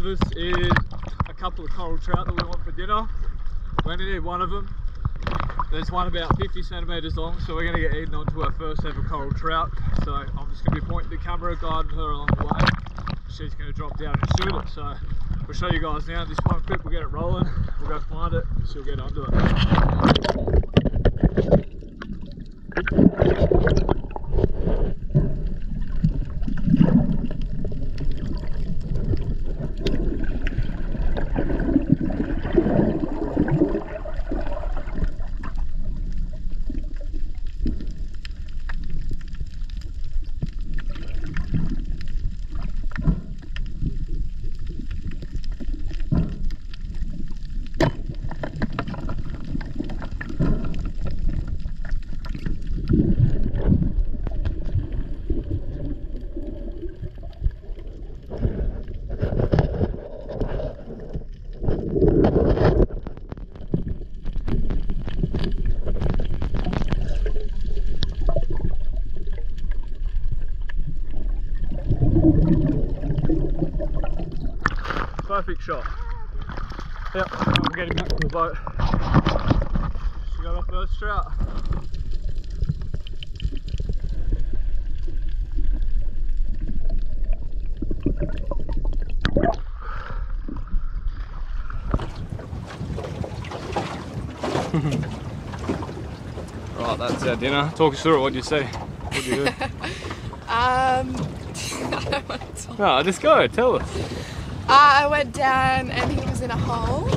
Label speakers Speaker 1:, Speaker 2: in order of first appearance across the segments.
Speaker 1: front of us is a couple of coral trout that we want for dinner. We only need one of them. There's one about 50 centimetres long, so we're going to get Eden onto our first ever coral trout. So I'm just going to be pointing the camera, guiding her along the way. She's going to drop down and shoot it. So we'll show you guys now. This one clip, we'll get it rolling. We'll go find it. She'll get onto it. Perfect shot. Yep, I'm getting back to the boat. She got our first trout. right, that's our dinner. Talk us through it. What do you see? What do you do?
Speaker 2: Um, I don't want to talk.
Speaker 1: no, just go. Tell us.
Speaker 2: I went down and he was in a hole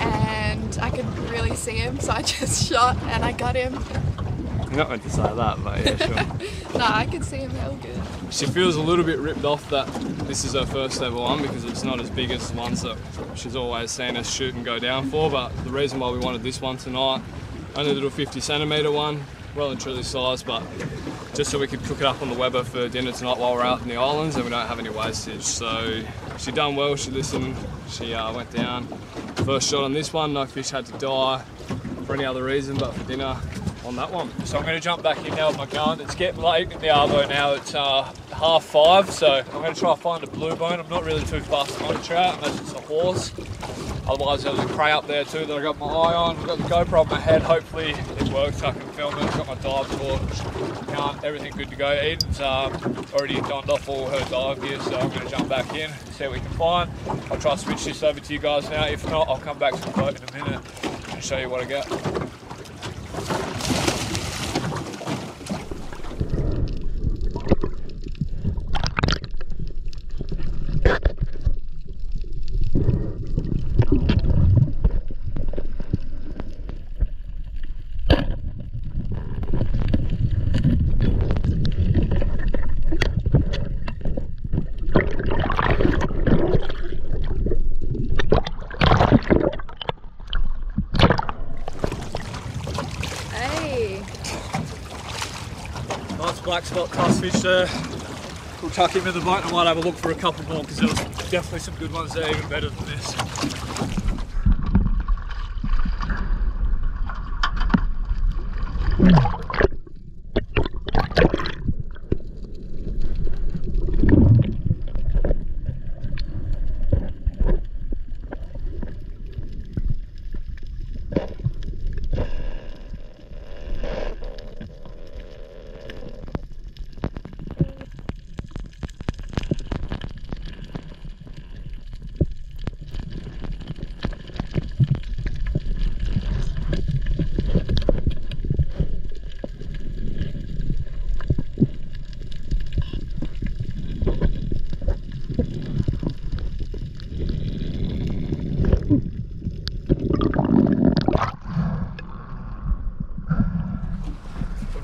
Speaker 2: and I could really see him, so I just shot and I got him.
Speaker 1: You're not meant to say that, but yeah, sure.
Speaker 2: No, I could see him real good.
Speaker 1: She feels a little bit ripped off that this is her first ever one because it's not as big as the ones that she's always seen us shoot and go down for. But the reason why we wanted this one tonight, only a little 50 centimetre one, well and truly sized, but just so we could cook it up on the Weber for dinner tonight while we're out in the islands and we don't have any wastage. So she done well, she listened, she uh, went down. First shot on this one, no fish had to die for any other reason but for dinner on that one. So I'm going to jump back in now with my gun. It's getting late in the arvo now. It's uh, half five, so I'm going to try and find a blue bone. I'm not really too fast on a trout unless it's a horse. Otherwise, there's a cray up there too that I got my eye on. I've got the GoPro on my head. Hopefully, it works. I can film it. Got my dive torch. Everything good to go. Eden's um, already donned off all her dive gear, so I'm going to jump back in, see what we can find. I'll try to switch this over to you guys now. If not, I'll come back to the boat in a minute and show you what I get. Black spot tuskfish there. We'll chuck him in the boat and I might have a look for a couple more because there was definitely some good ones there, even better than this.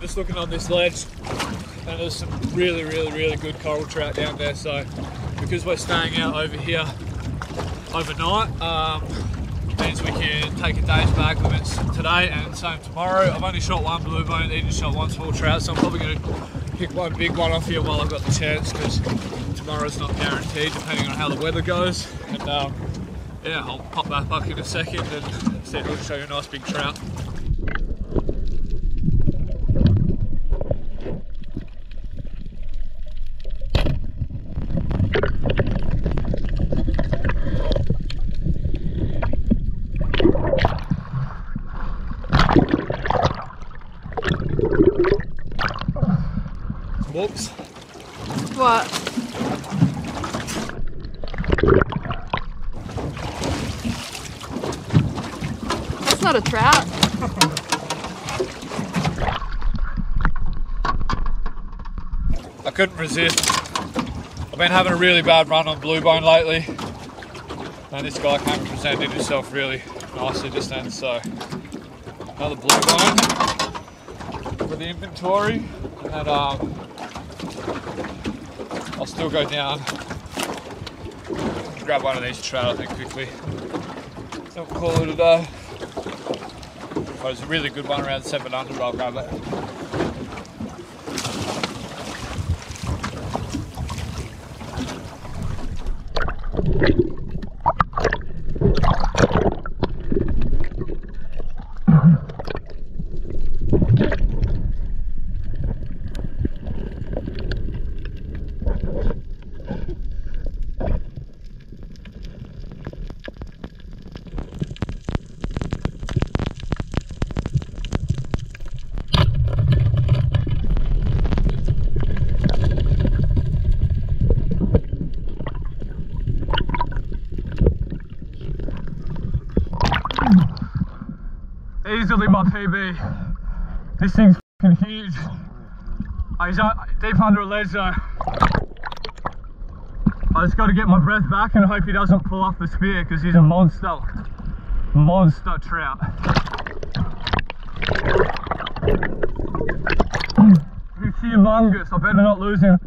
Speaker 1: Just looking on this ledge and there's some really, really, really good coral trout down there. So because we're staying out over here overnight, um, means we can take a day's bag limits today and same tomorrow. I've only shot one blue bone, Eden shot one small trout, so I'm probably going to pick one big one off here while I've got the chance because tomorrow's not guaranteed depending on how the weather goes. And um, yeah, I'll pop that back in a second and see if we can show you a nice big trout.
Speaker 3: Oops.
Speaker 2: What? That's not a trout.
Speaker 1: I couldn't resist. I've been having a really bad run on blue bone lately, and this guy came and presented himself really nicely just then. So another blue bone for the inventory, and um, I'll still go down, grab one of these trout I think quickly. We'll call it a day. But it's a really good one around seven under. I'll grab it. Easily my PB. This thing's fucking huge. He's deep under a ledge though. I just got to get my breath back and hope he doesn't pull off the spear because he's a monster, monster trout. He's humongous. I better not lose him.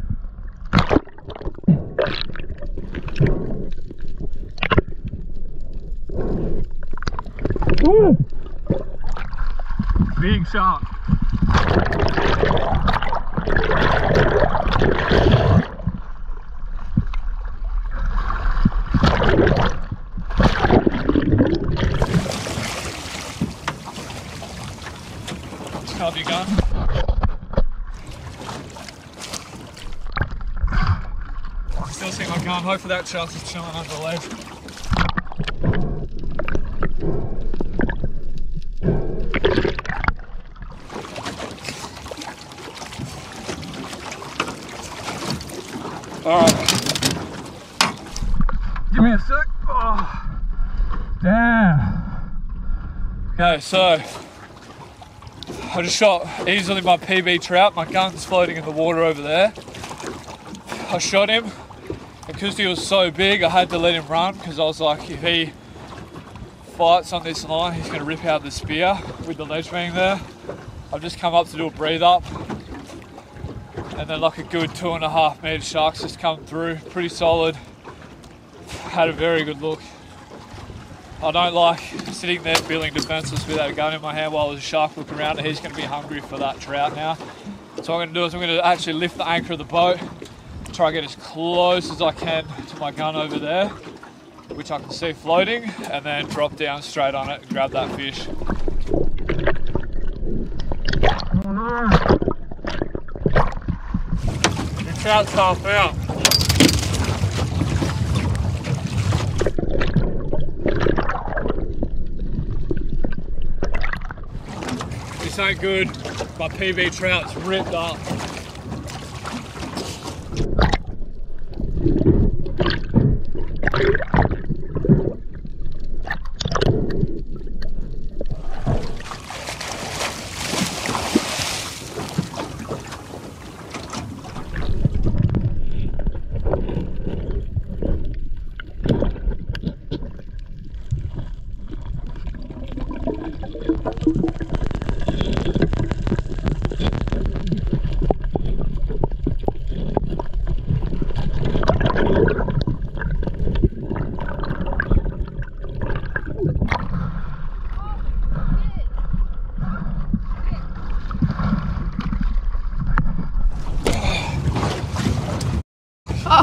Speaker 1: Shark. Still think I can't. Hope for that shark is chilling under the ledge. Alright. Give me a sec. Oh. Damn. Okay, so I just shot easily my PB trout. My gun's floating in the water over there. I shot him, because he was so big, I had to let him run because I was like, if he fights on this line, he's going to rip out the spear with the ledge being there. I've just come up to do a breathe up, and then like a good two and a half meter sharks just come through, pretty solid. Had a very good look. I don't like sitting there feeling defenseless without a gun in my hand while there's a shark looking around he's going to be hungry for that trout now. So what I'm going to do is I'm going to actually lift the anchor of the boat, try and get as close as I can to my gun over there, which I can see floating, and then drop down straight on it and grab that fish. Oh, This ain't good. My PB trout's ripped up.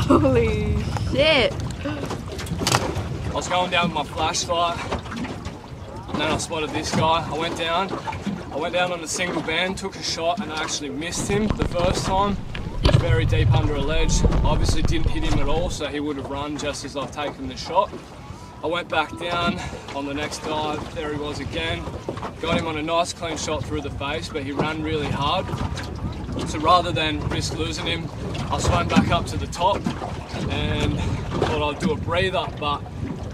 Speaker 2: Holy shit.
Speaker 3: I was going down with my flashlight, and then I spotted this guy. I went down. I went down on a single band, took a shot, and I actually missed him the first time. He was very deep under a ledge. Obviously didn't hit him at all, so he would have run just as I've taken the shot. I went back down on the next dive. There he was again. Got him on a nice clean shot through the face, but he ran really hard. So rather than risk losing him, I swam back up to the top and thought I'd do a breathe up. But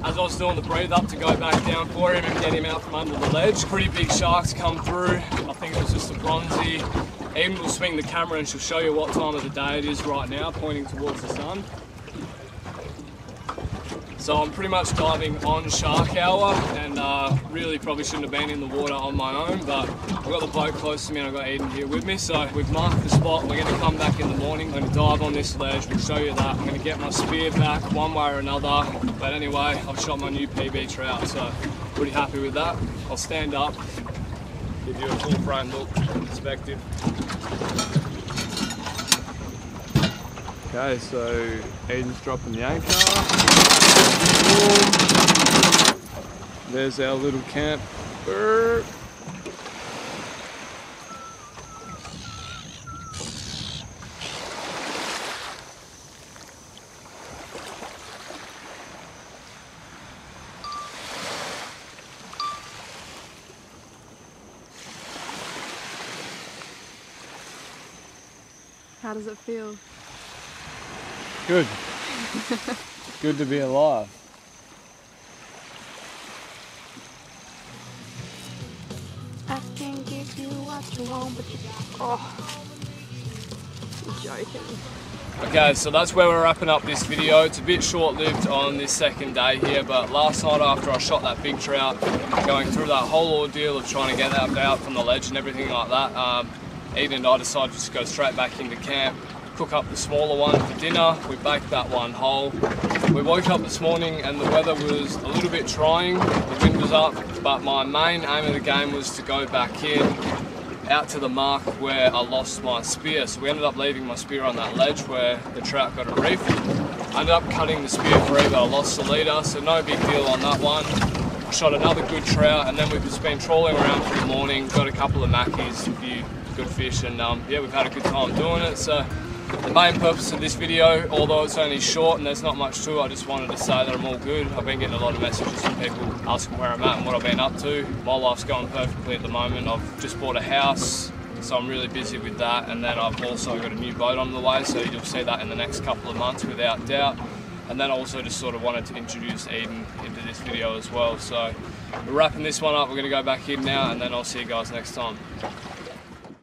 Speaker 3: as I was doing the breathe up to go back down for him and get him out from under the ledge, pretty big sharks come through. I think it was just a bronzy. Eden will swing the camera and she'll show you what time of the day it is right now, pointing towards the sun. So I'm pretty much diving on shark hour and uh, really probably shouldn't have been in the water on my own, but I've got the boat close to me and I've got Eden here with me. So we've marked the spot. We're going to come back in the morning. I'm to dive on this ledge. We'll show you that. I'm going to get my spear back one way or another. But anyway, I've shot my new PB trout, so pretty happy with that. I'll stand up, give you a full frame look, perspective. Okay, so Eden's dropping the anchor. There's our little camp. Brr.
Speaker 2: How does it feel?
Speaker 3: Good. Good to be alive.
Speaker 2: Give you what you want, but you oh, joking.
Speaker 3: Okay, so that's where we're wrapping up this video. It's a bit short-lived on this second day here, but last night after I shot that big trout, going through that whole ordeal of trying to get that out from the ledge and everything like that, um, Eden and I decided to go straight back into camp, cook up the smaller one for dinner. We baked that one whole. We woke up this morning and the weather was a little bit trying. The wind was up, but my main aim of the game was to go back in out to the mark where I lost my spear. So we ended up leaving my spear on that ledge where the trout got a reef. I ended up cutting the spear free, but I lost the leader, so no big deal on that one. Shot another good trout, and then we've just been trawling around for the morning. Got a couple of mackies, a few good fish, and um, yeah, we've had a good time doing it. So the main purpose of this video, although it's only short and there's not much to it, I just wanted to say that I'm all good. I've been getting a lot of messages from people asking where I'm at and what I've been up to. My life's going perfectly at the moment. I've just bought a house, so I'm really busy with that. And then I've also got a new boat on the way, so you'll see that in the next couple of months without doubt. And then I also just sort of wanted to introduce Eden into this video as well. So we're wrapping this one up. We're going to go back in now, and then I'll see you guys next time.